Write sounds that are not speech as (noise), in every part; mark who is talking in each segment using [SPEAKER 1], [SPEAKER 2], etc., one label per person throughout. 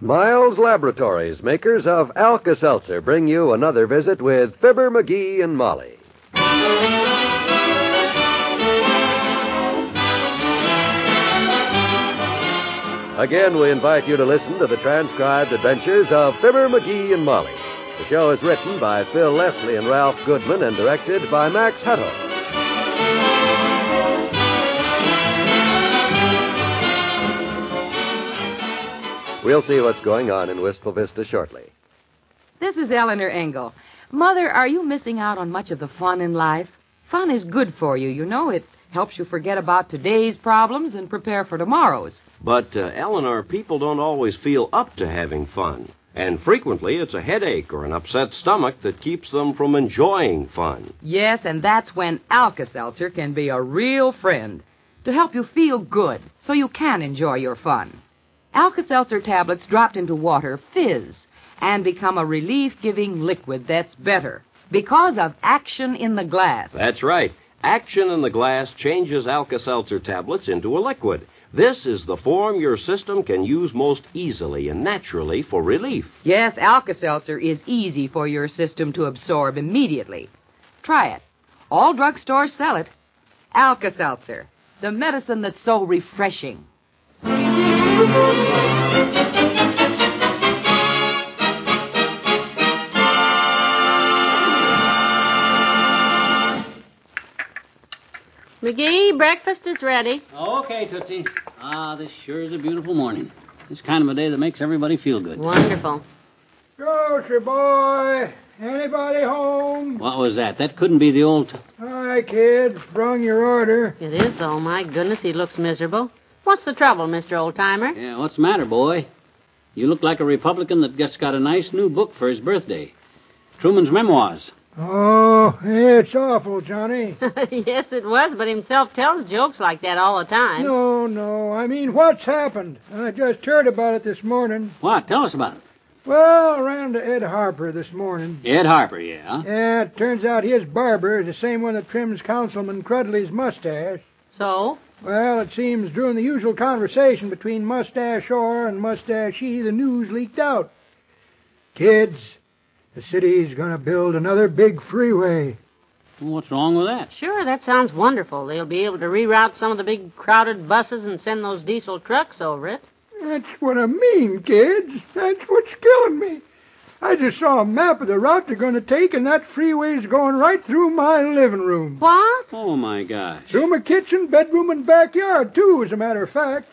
[SPEAKER 1] Miles Laboratories, makers of Alka Seltzer, bring you another visit with Fibber McGee and Molly. Again, we invite you to listen to the transcribed adventures of Fibber McGee and Molly. The show is written by Phil Leslie and Ralph Goodwin and directed by Max Hutto. We'll see what's going on in Wistful Vista shortly.
[SPEAKER 2] This is Eleanor Engel. Mother, are you missing out on much of the fun in life? Fun is good for you, you know. It helps you forget about today's problems and prepare for tomorrow's.
[SPEAKER 3] But, uh, Eleanor, people don't always feel up to having fun. And frequently it's a headache or an upset stomach that keeps them from enjoying fun.
[SPEAKER 2] Yes, and that's when Alka Seltzer can be a real friend to help you feel good so you can enjoy your fun. Alka Seltzer tablets dropped into water fizz and become a relief giving liquid that's better because of action in the glass.
[SPEAKER 3] That's right. Action in the glass changes Alka Seltzer tablets into a liquid. This is the form your system can use most easily and naturally for relief.
[SPEAKER 2] Yes, Alka Seltzer is easy for your system to absorb immediately. Try it. All drugstores sell it. Alka Seltzer, the medicine that's so refreshing.
[SPEAKER 4] McGee, breakfast is ready.
[SPEAKER 5] Okay, Tootsie. Ah, this sure is a beautiful morning. This kind of a day that makes everybody feel good.
[SPEAKER 4] Wonderful.
[SPEAKER 6] Grocery boy, anybody home?
[SPEAKER 5] What was that? That couldn't be the old. T-
[SPEAKER 6] Hi, kid. Brung your order.
[SPEAKER 4] It is, though. My goodness, he looks miserable. What's the trouble, Mr. Oldtimer?
[SPEAKER 5] yeah, what's the matter, boy? You look like a Republican that just got a nice new book for his birthday. Truman's Memoirs.
[SPEAKER 6] Oh, it's awful, Johnny. (laughs)
[SPEAKER 4] yes, it was, but himself tells jokes like that all the time.
[SPEAKER 6] No, no. I mean, what's happened? I just heard about it this morning.
[SPEAKER 5] What? Tell us about it.
[SPEAKER 6] Well, I ran to Ed Harper this morning.
[SPEAKER 5] Ed Harper, yeah.
[SPEAKER 6] Yeah, it turns out his barber is the same one that trims Councilman Crudley's mustache.
[SPEAKER 4] So?
[SPEAKER 6] Well, it seems during the usual conversation between Mustache Orr and Mustachey, the news leaked out. Kids, the city's going to build another big freeway.
[SPEAKER 5] Well, what's wrong with that?
[SPEAKER 4] Sure, that sounds wonderful. They'll be able to reroute some of the big crowded buses and send those diesel trucks over it.
[SPEAKER 6] That's what I mean, kids. That's what's killing me. I just saw a map of the route they're going to take, and that freeway's going right through my living room.
[SPEAKER 4] What?
[SPEAKER 5] Oh, my gosh.
[SPEAKER 6] Through my kitchen, bedroom, and backyard, too, as a matter of fact.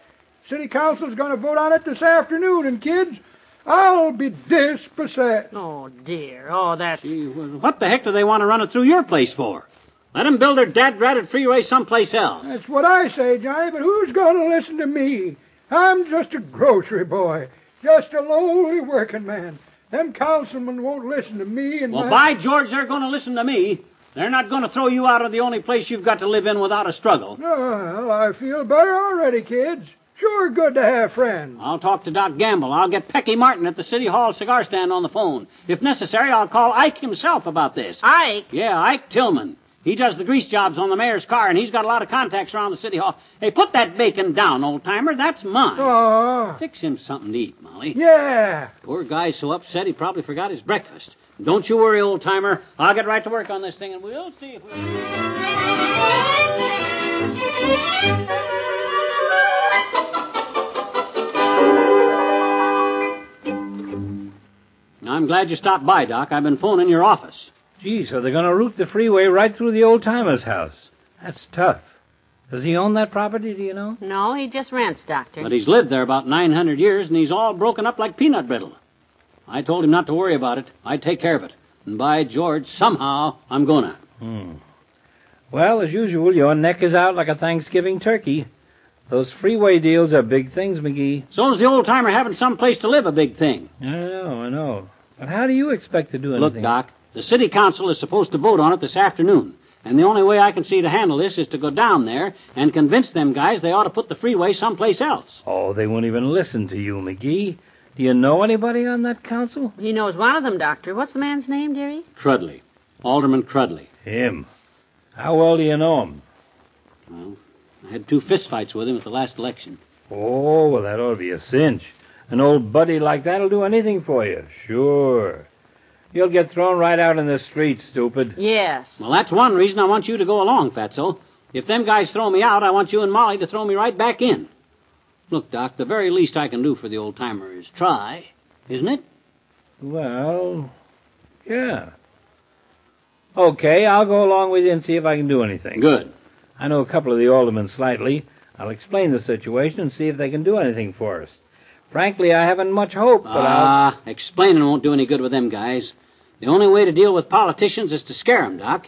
[SPEAKER 6] City Council's going to vote on it this afternoon, and kids, I'll be dispossessed.
[SPEAKER 4] Oh, dear. Oh, that's.
[SPEAKER 5] Gee, wh- what the heck do they want to run it through your place for? Let them build their dad-ratted freeway someplace else.
[SPEAKER 6] That's what I say, Johnny, but who's going to listen to me? I'm just a grocery boy, just a lowly working man. Them councilmen won't listen to me and
[SPEAKER 5] Well,
[SPEAKER 6] my...
[SPEAKER 5] by George, they're going to listen to me. They're not going to throw you out of the only place you've got to live in without a struggle.
[SPEAKER 6] Well, I feel better already, kids. Sure good to have friends.
[SPEAKER 5] I'll talk to Doc Gamble. I'll get Pecky Martin at the City Hall cigar stand on the phone. If necessary, I'll call Ike himself about this.
[SPEAKER 4] Ike.
[SPEAKER 5] Yeah, Ike Tillman. He does the grease jobs on the mayor's car, and he's got a lot of contacts around the City Hall. Hey, put that bacon down, old timer. That's mine.
[SPEAKER 6] Oh,
[SPEAKER 5] Fix him something to eat, Molly.
[SPEAKER 6] yeah.
[SPEAKER 5] Poor guy's so upset he probably forgot his breakfast. Don't you worry, old timer. I'll get right to work on this thing, and we'll see if we. I'm glad you stopped by, Doc. I've been phoning your office.
[SPEAKER 7] Gee, so they're going to route the freeway right through the old timer's house. That's tough. Does he own that property, do you know?
[SPEAKER 4] No, he just rents, Doctor.
[SPEAKER 5] But he's lived there about 900 years, and he's all broken up like peanut brittle. I told him not to worry about it. I'd take care of it. And by George, somehow, I'm gonna.
[SPEAKER 7] Hmm. Well, as usual, your neck is out like a Thanksgiving turkey. Those freeway deals are big things, McGee.
[SPEAKER 5] So's the old timer having some place to live a big thing.
[SPEAKER 7] I know, I know. But how do you expect to do anything?
[SPEAKER 5] Look, Doc, the city council is supposed to vote on it this afternoon. And the only way I can see to handle this is to go down there and convince them guys they ought to put the freeway someplace else.
[SPEAKER 7] Oh, they won't even listen to you, McGee. Do you know anybody on that council?
[SPEAKER 4] He knows one of them, Doctor. What's the man's name, dearie?
[SPEAKER 5] Crudley. Alderman Crudley.
[SPEAKER 7] Him. How well do you know him?
[SPEAKER 5] Well, I had two fistfights with him at the last election.
[SPEAKER 7] Oh, well, that ought to be a cinch. An old buddy like that'll do anything for you. Sure. You'll get thrown right out in the street, stupid.
[SPEAKER 4] Yes.
[SPEAKER 5] Well, that's one reason I want you to go along, Fatso. If them guys throw me out, I want you and Molly to throw me right back in. Look, Doc, the very least I can do for the old timer is try, isn't it?
[SPEAKER 7] Well, yeah. Okay, I'll go along with you and see if I can do anything.
[SPEAKER 5] Good.
[SPEAKER 7] I know a couple of the aldermen slightly. I'll explain the situation and see if they can do anything for us. Frankly, I haven't much hope, but I'll.
[SPEAKER 5] Ah, explaining won't do any good with them guys. The only way to deal with politicians is to scare 'em, Doc.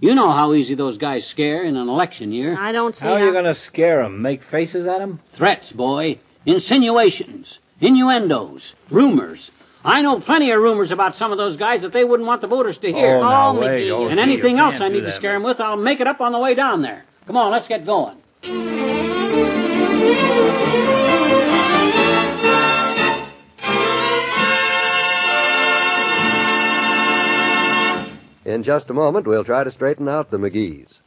[SPEAKER 5] You know how easy those guys scare in an election year.
[SPEAKER 4] I don't see
[SPEAKER 7] How are you going to scare 'em? Make faces at 'em?
[SPEAKER 5] Threats, boy. Insinuations. Innuendos. Rumors. I know plenty of rumors about some of those guys that they wouldn't want the voters to hear.
[SPEAKER 7] Oh, now,
[SPEAKER 4] Oh,
[SPEAKER 7] wait.
[SPEAKER 4] McGee.
[SPEAKER 7] Oh,
[SPEAKER 5] and
[SPEAKER 7] gee,
[SPEAKER 5] anything else I need to
[SPEAKER 7] that,
[SPEAKER 5] scare 'em with, I'll make it up on the way down there. Come on, let's get going.
[SPEAKER 1] In just a moment, we'll try to straighten out the McGees.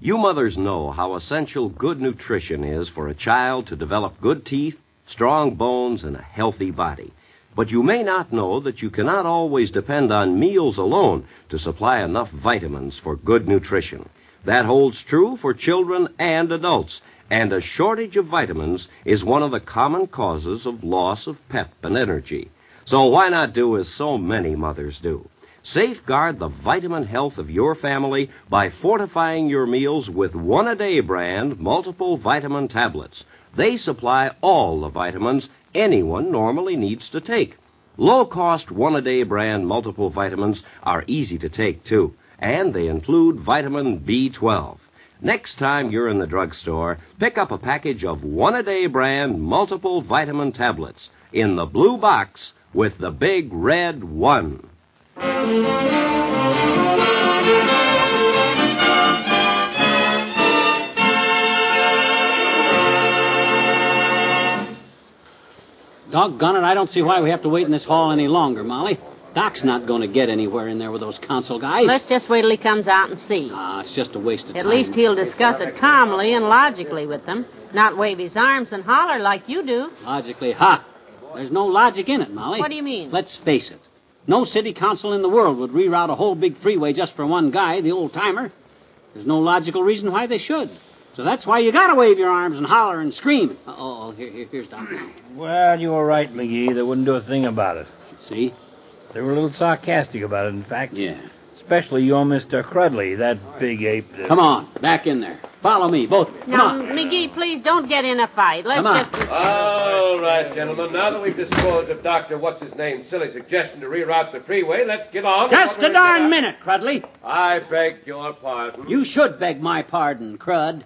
[SPEAKER 3] You mothers know how essential good nutrition is for a child to develop good teeth, strong bones, and a healthy body. But you may not know that you cannot always depend on meals alone to supply enough vitamins for good nutrition. That holds true for children and adults, and a shortage of vitamins is one of the common causes of loss of pep and energy. So why not do as so many mothers do? Safeguard the vitamin health of your family by fortifying your meals with one a day brand multiple vitamin tablets. They supply all the vitamins anyone normally needs to take. Low cost one a day brand multiple vitamins are easy to take too, and they include vitamin B12. Next time you're in the drugstore, pick up a package of one a day brand multiple vitamin tablets in the blue box with the big red one.
[SPEAKER 5] Doggone it, I don't see why we have to wait in this hall any longer, Molly. Doc's not going to get anywhere in there with those council guys.
[SPEAKER 4] Let's just wait till he comes out and see.
[SPEAKER 5] Ah, it's just a waste of
[SPEAKER 4] At
[SPEAKER 5] time.
[SPEAKER 4] At least he'll discuss it calmly and logically with them, not wave his arms and holler like you do.
[SPEAKER 5] Logically, ha! There's no logic in it, Molly.
[SPEAKER 4] What do you mean?
[SPEAKER 5] Let's face it. No city council in the world would reroute a whole big freeway just for one guy, the old timer. There's no logical reason why they should. So that's why you gotta wave your arms and holler and scream. Oh, here, here, here's Doc now.
[SPEAKER 7] Well, you were right, McGee. They wouldn't do a thing about it.
[SPEAKER 5] See?
[SPEAKER 7] They were a little sarcastic about it, in fact.
[SPEAKER 5] Yeah.
[SPEAKER 7] Especially your Mr. Crudley, that big ape. that-
[SPEAKER 5] Come on, back in there. Follow me, both of you. Come
[SPEAKER 4] Now,
[SPEAKER 5] on.
[SPEAKER 4] McGee, please don't get in a fight. Let's
[SPEAKER 5] Come on.
[SPEAKER 4] just.
[SPEAKER 8] All right, gentlemen. Now that we've disposed of Dr. What's His Name's silly suggestion to reroute the freeway, let's get on.
[SPEAKER 5] Just a darn minute, Crudley.
[SPEAKER 8] I beg your pardon.
[SPEAKER 5] You should beg my pardon, Crud.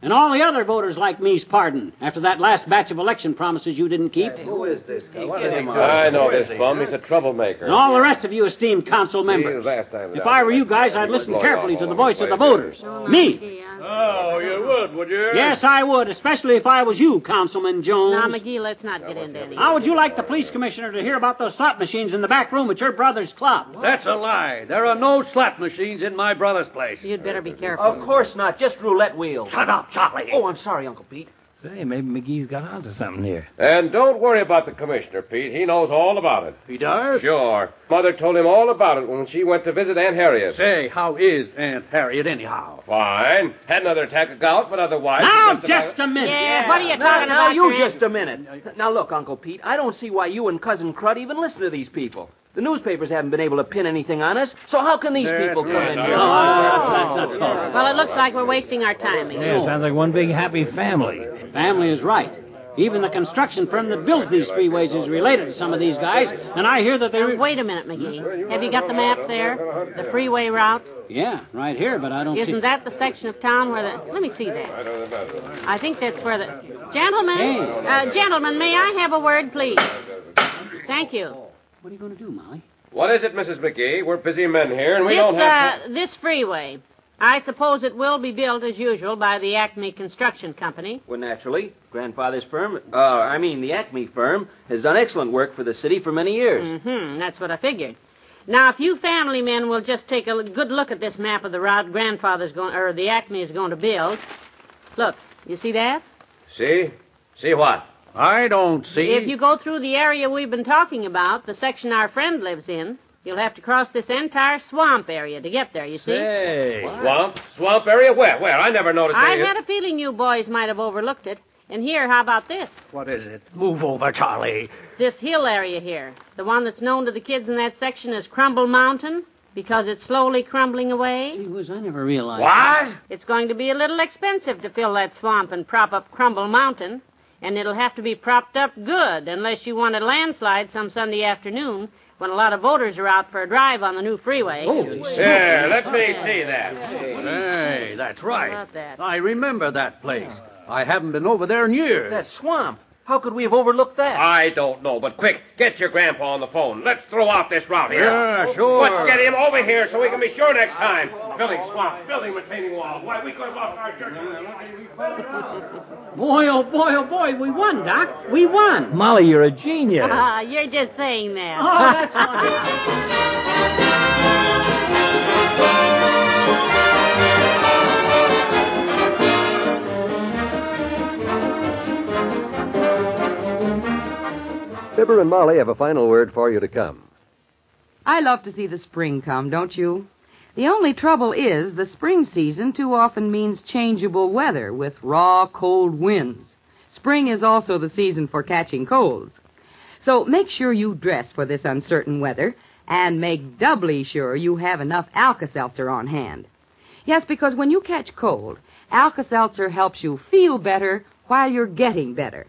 [SPEAKER 5] And all the other voters like me's pardon after that last batch of election promises you didn't keep.
[SPEAKER 1] Who is this guy? What is he
[SPEAKER 8] I know this bum. He's a troublemaker.
[SPEAKER 5] And all the rest of you esteemed council members.
[SPEAKER 8] last time
[SPEAKER 5] If I were you guys, I'd listen carefully to the voice of the voters. Me.
[SPEAKER 8] Oh, you would, would you?
[SPEAKER 5] Yes, I would, especially if I was you, Councilman Jones.
[SPEAKER 4] Now, McGee, let's not get into any.
[SPEAKER 5] How would you like the police commissioner to hear about those slot machines in the back room at your brother's club?
[SPEAKER 9] That's a lie. There are no slot machines in my brother's place.
[SPEAKER 4] You'd better be careful.
[SPEAKER 10] Of course not. Just roulette wheels.
[SPEAKER 9] Shut up, Charlie.
[SPEAKER 10] Oh, I'm sorry, Uncle Pete.
[SPEAKER 7] Say, maybe McGee's got onto something here.
[SPEAKER 8] And don't worry about the commissioner, Pete. He knows all about it.
[SPEAKER 9] He does?
[SPEAKER 8] Sure. Mother told him all about it when she went to visit Aunt Harriet.
[SPEAKER 9] Say, how is Aunt Harriet anyhow?
[SPEAKER 8] Fine. Had another attack of gout, but otherwise.
[SPEAKER 5] Now,
[SPEAKER 8] just about-
[SPEAKER 5] a minute.
[SPEAKER 4] Yeah, what are you talking
[SPEAKER 10] now
[SPEAKER 4] about?
[SPEAKER 10] you
[SPEAKER 4] Grant?
[SPEAKER 10] just a minute. Now, look, Uncle Pete, I don't see why you and Cousin Crud even listen to these people. The newspapers haven't been able to pin anything on us, so how can these people come in
[SPEAKER 5] Oh,
[SPEAKER 10] here?
[SPEAKER 5] that's, that's, that's all right.
[SPEAKER 4] Well, it looks like we're wasting our time, McGee.
[SPEAKER 7] Yeah, sounds like one big happy family.
[SPEAKER 5] Family is right. Even the construction firm that builds these freeways is related to some of these guys, and I hear that they.
[SPEAKER 4] Now, wait a minute, McGee. Have you got the map there? The freeway route?
[SPEAKER 5] yeah, right here, but I don't see.
[SPEAKER 4] Isn't that the section of town where the. Let me see that. I think that's where the. Gentlemen,
[SPEAKER 5] Hey.
[SPEAKER 4] uh, gentlemen, may I have a word, please? Thank you.
[SPEAKER 5] What are you going to do, Molly?
[SPEAKER 8] What is it, Mrs. McGee? We're busy men here, and we
[SPEAKER 4] This,
[SPEAKER 8] don't have.
[SPEAKER 4] uh, this freeway. I suppose it will be built as usual by the Acme Construction Company.
[SPEAKER 10] Well, naturally, grandfather's firm, uh, I mean, the Acme firm, has done excellent work for the city for many years.
[SPEAKER 4] Mm-hmm. That's what I figured. Now, if you family men will just take a good look at this map of the route grandfather's going, or the Acme is going to build. Look, you see that?
[SPEAKER 8] See? See what?
[SPEAKER 9] I don't see.
[SPEAKER 4] If you go through the area we've been talking about, the section our friend lives in, you'll have to cross this entire swamp area to get there, you see?
[SPEAKER 9] Say.
[SPEAKER 8] Swamp? Swamp area? Where? Where? I never noticed
[SPEAKER 4] I
[SPEAKER 8] any.
[SPEAKER 4] had a feeling you boys might have overlooked it. And here, how about this?
[SPEAKER 9] What is it? Move over, Charlie.
[SPEAKER 4] This hill area here. The one that's known to the kids in that section as Crumble Mountain because it's slowly crumbling away.
[SPEAKER 5] Gee whiz, I never realized.
[SPEAKER 8] What?
[SPEAKER 4] It's going to be a little expensive to fill that swamp and prop up Crumble Mountain. And it'll have to be propped up good unless you want a landslide some Sunday afternoon when a lot of voters are out for a drive on the new freeway.
[SPEAKER 8] Here, let me see that.
[SPEAKER 9] Hey, that's right.
[SPEAKER 4] How about that?
[SPEAKER 9] I remember that place. I haven't been over there in years.
[SPEAKER 10] That swamp. How could we have overlooked that?
[SPEAKER 8] I don't know, but quick, get your grandpa on the phone. Let's throw out this route here.
[SPEAKER 9] Yeah, sure.
[SPEAKER 8] But get him over here so we can be sure next time. Building swamp, building retaining wall. Why, we could have lost our church.
[SPEAKER 5] Boy, oh boy, oh boy, we won, Doc. We won.
[SPEAKER 7] Molly, you're a genius.
[SPEAKER 4] Ah, you're just saying that.
[SPEAKER 5] Oh, that's funny. (laughs)
[SPEAKER 1] Fibber and Molly have a final word for you to come.
[SPEAKER 2] I love to see the spring come, don't you? The only trouble is the spring season too often means changeable weather with raw, cold winds. Spring is also the season for catching colds. So make sure you dress for this uncertain weather and make doubly sure you have enough Alka-Seltzer on hand. Yes, because when you catch cold, Alka-Seltzer helps you feel better while you're getting better.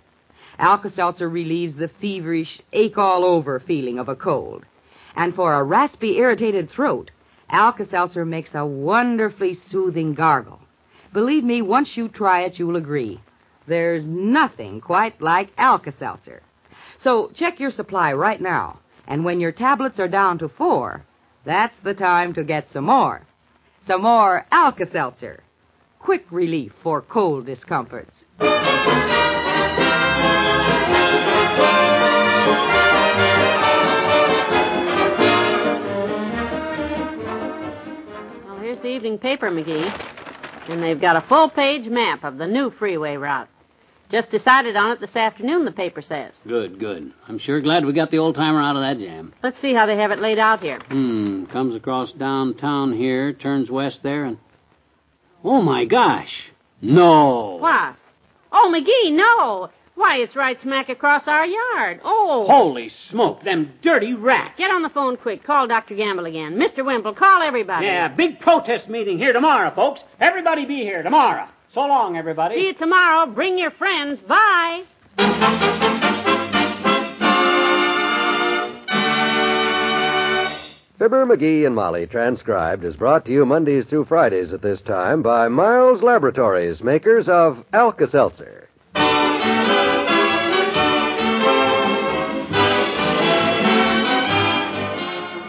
[SPEAKER 2] Alka-Seltzer relieves the feverish, ache-all-over feeling of a cold. And for a raspy, irritated throat, Alka-Seltzer makes a wonderfully soothing gargle. Believe me, once you try it, you'll agree. There's nothing quite like Alka-Seltzer. So check your supply right now, and when your tablets are down to four, that's the time to get some more. Some more Alka-Seltzer. Quick relief for cold discomforts.
[SPEAKER 4] Evening paper, McGee. And they've got a full page map of the new freeway route. Just decided on it this afternoon, the paper says.
[SPEAKER 5] Good, good. I'm sure glad we got the old timer out of that jam.
[SPEAKER 4] Let's see how they have it laid out here.
[SPEAKER 5] Hmm, comes across downtown here, turns west there, and. Oh my gosh! No!
[SPEAKER 4] What? Oh, McGee, no! Why, it's right smack across our yard. Oh!
[SPEAKER 5] Holy smoke, them dirty rats!
[SPEAKER 4] Get on the phone quick. Call Dr. Gamble again. Mr. Wimple, call everybody.
[SPEAKER 5] Yeah, big protest meeting here tomorrow, folks. Everybody be here tomorrow. So long, everybody.
[SPEAKER 4] See you tomorrow. Bring your friends. Bye.
[SPEAKER 1] Fibber, McGee, and Molly, transcribed, is brought to you Mondays through Fridays at this time by Miles Laboratories, makers of Alka Seltzer.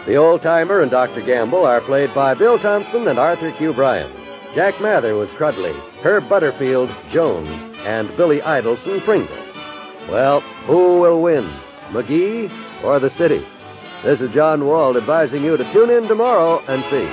[SPEAKER 1] The Old Timer and Dr. Gamble are played by Bill Thompson and Arthur Q. Bryan. Jack Mather was Crudley, Herb Butterfield, Jones, and Billy Idelson, Pringle. Well, who will win, McGee or the city? This is John Wald advising you to tune in tomorrow and see.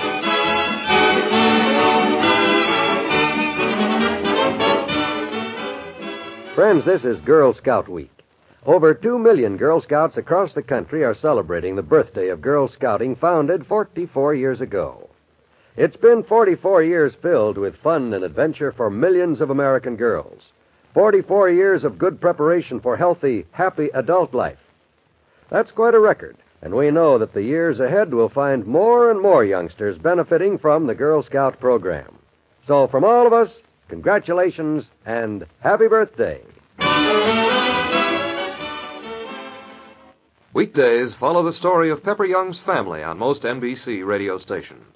[SPEAKER 1] Friends, this is Girl Scout Week. Over two million Girl Scouts across the country are celebrating the birthday of Girl Scouting, founded 44 years ago. It's been 44 years filled with fun and adventure for millions of American girls. 44 years of good preparation for healthy, happy adult life. That's quite a record, and we know that the years ahead will find more and more youngsters benefiting from the Girl Scout program. So, from all of us, congratulations and happy birthday.
[SPEAKER 11] Weekdays follow the story of Pepper Young's family on most NBC radio stations.